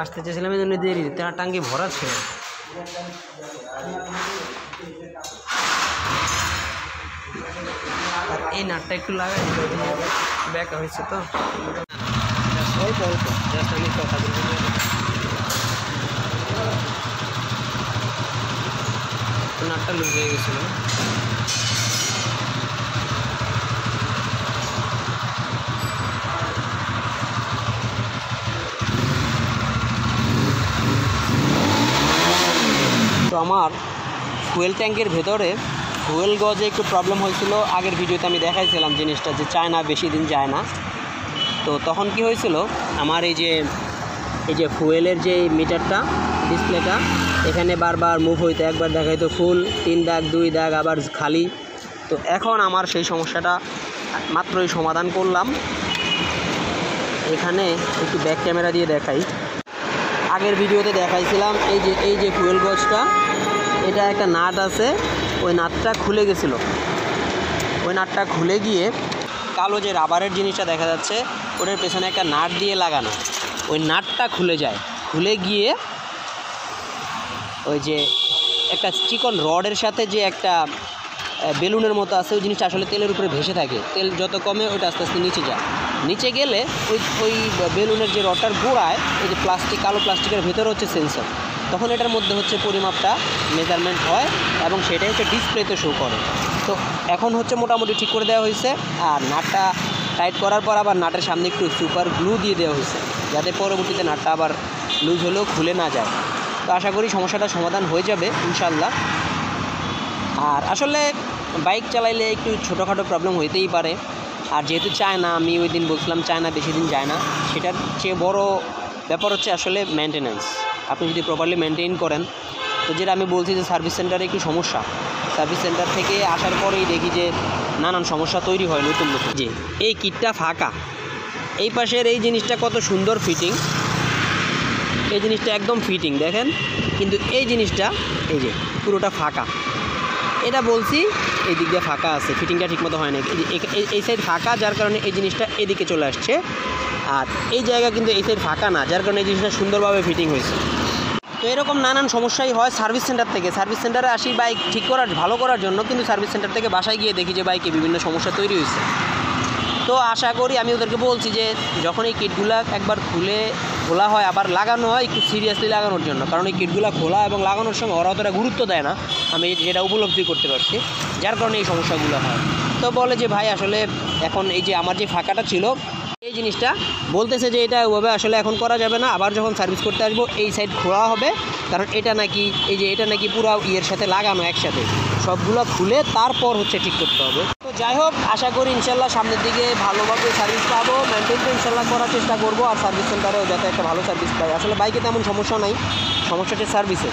আসতে চেয়েছিলাম এই জন্য দেরি তেনার টাঙ্কি ভরা ছিল। আর এই নাটটা একটু লাগাই ব্যাক হয়েছে তো। অল্প অল্প। জাস্ট আমি কথা নাটটা লুজ হয়ে গেছিল। আমার ফুয়েল ট্যাঙ্কের ভেতরে ফুয়েল গজে একটু প্রবলেম হয়েছিল। আগের ভিডিওতে আমি দেখাইছিলাম জিনিসটা যে চায় না, বেশি দিন যায় না। তো তখন কি হয়েছিল, আমার এই যে এই যে ফুয়েলের যে মিটারটা, ডিসপ্লেটা, এখানে বারবার মুভ হইতে, একবার দেখাইতো ফুল, তিন দাগ, দুই দাগ, আবার খালি। তো এখন আমার সেই সমস্যাটা মাত্রই সমাধান করলাম। এখানে একটু ব্যাক ক্যামেরা দিয়ে দেখাই। আগের ভিডিওতে দেখাইছিলাম, এই যে এই যে ফুয়েল গজটা এটা একটা নাট আছে, ওই নাটটা খুলে গেছিল। ওই নাটটা খুলে গিয়ে কালো যে রাবারের জিনিসটা দেখা যাচ্ছে, ওটার পেছনে একটা নাট দিয়ে লাগানো। ওই নাটটা খুলে যায়। খুলে গিয়ে ওই যে একটা চিকন রডের সাথে যে একটা বেলুনের মতো আছে, ওই জিনিসটা আসলে তেলের উপরে ভেসে থাকে। তেল যত কমে, ওইটা আস্তে আস্তে নিচে যায়। নিচে গেলে ওই ওই বেলুনের যে রডটার গোড়ায় ওই যে প্লাস্টিক, কালো প্লাস্টিকের ভেতরে হচ্ছে সেন্সর। তখন এটার মধ্যে হচ্ছে পরিমাপটা মেজারমেন্ট হয় এবং সেটাই হচ্ছে ডিসপ্লেতে শো করে। তো এখন হচ্ছে মোটামুটি ঠিক করে দেওয়া হয়েছে আর নাটটা টাইট করার পর আবার নাটের সামনে একটু সুপার গ্লু দিয়ে দেওয়া হয়েছে যাতে পরবর্তীতে নাটটা আবার লুজ হলেও খুলে না যায়। তো আশা করি সমস্যাটা সমাধান হয়ে যাবে ইনশাল্লাহ আর আসলে বাইক চালাইলে একটু ছোটোখাটো প্রবলেম হইতেই পারে। আর যেহেতু চায় না আমি ওই দিন বলছিলাম চায় না বেশি দিন যায় না। সেটার চেয়ে বড় ব্যাপার হচ্ছে আসলে মেনটেন্যান্স আপনি যদি প্রপারলি মেনটেন করেন, তো যেটা আমি বলছি যে সার্ভিস সেন্টারে একটু সমস্যা। সার্ভিস সেন্টার থেকে আসার পরেই দেখি যে নানান সমস্যা তৈরি হয় নতুন নতুন। যে এই কিটটা ফাঁকা। এই পাশের এই জিনিসটা কত সুন্দর ফিটিং এই জিনিসটা একদম ফিটিং দেখেন? কিন্তু এই জিনিসটা, এই যে, পুরোটা ফাঁকা। এটা বলছি, এই দিক দিয়ে ফাঁকা আছে ফিটিংটা ঠিকমতো হয় না এই সাইড ফাঁকা, যার কারণে এই জিনিসটা এদিকে চলে আসছে। আর এই জায়গা কিন্তু এই সাইড ফাঁকা না, যার কারণে এই জিনিসটা সুন্দরভাবে ফিটিং হয়েছে। তো এরকম নানান সমস্যাই হয় সার্ভিস সেন্টার থেকে। সার্ভিস সেন্টারে আসি বাইক ঠিক করার, ভালো করার জন্য, কিন্তু সার্ভিস সেন্টার থেকে বাসায় গিয়ে দেখি যে বাইকে বিভিন্ন সমস্যা তৈরি হয়েছে। তো আশা করি আমি ওদেরকে বলছি যে যখন এই কিটগুলো একবার খুলে খোলা হয়, আবার লাগানো হয়, একটু সিরিয়াসলি লাগানোর জন্য। কারণ এই কিটগুলো খোলা এবং লাগানোর সময় ওরা অতটা গুরুত্ব দেয় না। আমি যেটা উপলব্ধি করতে পারছি, যার কারণে এই সমস্যাগুলো হয়। তো বলে যে, ভাই, আসলে এখন এই যে আমার যে ফাঁকাটা ছিল, এই জিনিসটা। বলতেছে যে, এটা ওভাবে আসলে এখন করা যাবে না। আবার যখন সার্ভিস করতে আসব, এই সাইড খোলা হবে। কারণ এটা নাকি, এই যে এটা নাকি পুরো ইয়ের সাথে লাগানো একসাথে। সবগুলো খুলে তারপর হচ্ছে ঠিক করতে হবে। যাই হোক, আশা করি ইনশাল্লাহ সামনের দিকে ভালোভাবে সার্ভিস পাবো। মেনটেন তো ইনশাল্লাহ করার চেষ্টা করব আর সার্ভিস সেন্টারেও যাতে একটা ভালো সার্ভিস পাই। আসলে বাইকে তেমন সমস্যা নাই। সমস্যা হচ্ছে সার্ভিসে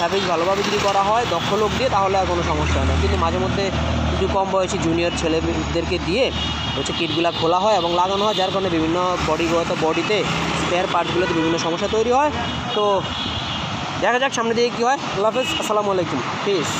সার্ভিস ভালোভাবে যদি করা হয়, দক্ষ লোক দিয়ে, তাহলে আর কোনো সমস্যা হয় না কিন্তু মাঝে মধ্যে কিছু কম বয়সী জুনিয়র ছেলেদেরকে দিয়ে, হচ্ছে কিটগুলো খোলা হয় এবং লাগানো হয়, যার কারণে বিভিন্ন বডিগত বডিতে স্পেয়ার পার্টগুলোতে বিভিন্ন সমস্যা তৈরি হয়। তো দেখা যাক সামনে দিকে কী হয়। আল্লাহ হাফেজ, আসসালামু আলাইকুম। পিস